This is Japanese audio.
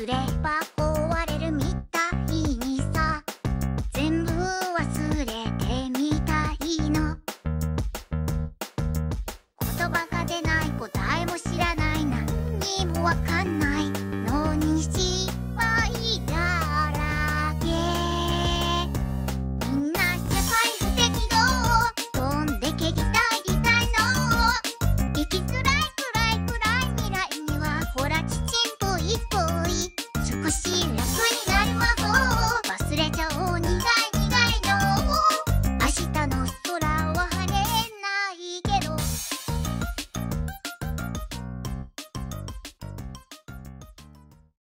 すれ。ば終われるみたいにさ。全部忘れてみたいの。言葉が出ない答えも知らない。何にもわかんないのにし。て